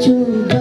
chuva